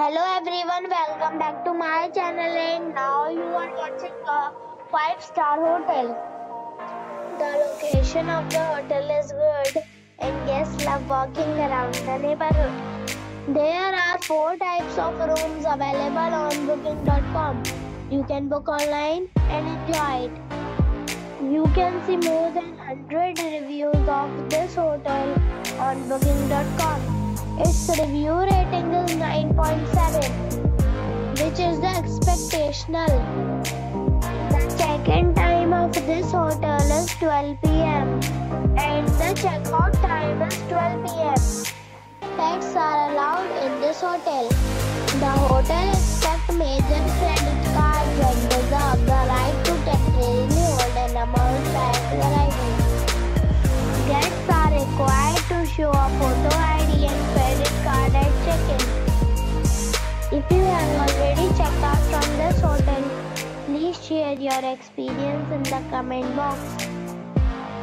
Hello everyone, welcome back to my channel and now you are watching a 5 star hotel. The location of the hotel is good and guests love walking around the neighborhood. There are 4 types of rooms available on booking.com. You can book online and enjoy it. You can see more than 100 reviews of this hotel on booking.com. Its review rating is 9.7, which is the expectational. The check-in time of this hotel is 12 pm and the check-out time is 12 pm. Pets are allowed in this hotel. Please share your experience in the comment box.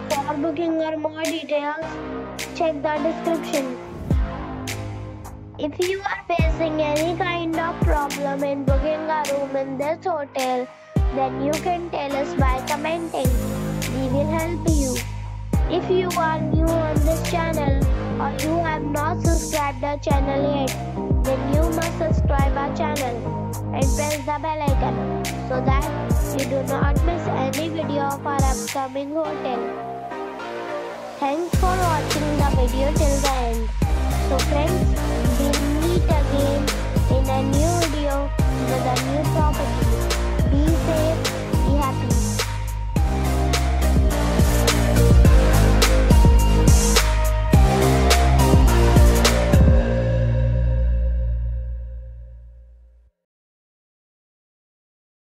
For booking or more details, check the description. If you are facing any kind of problem in booking a room in this hotel, then you can tell us by commenting. We will help you. If you are new on this channel or you have not subscribed our channel yet, then you must subscribe our channel and press the bell icon so that you do not miss any video of our upcoming hotel. Thanks for watching the video till the end. So friends,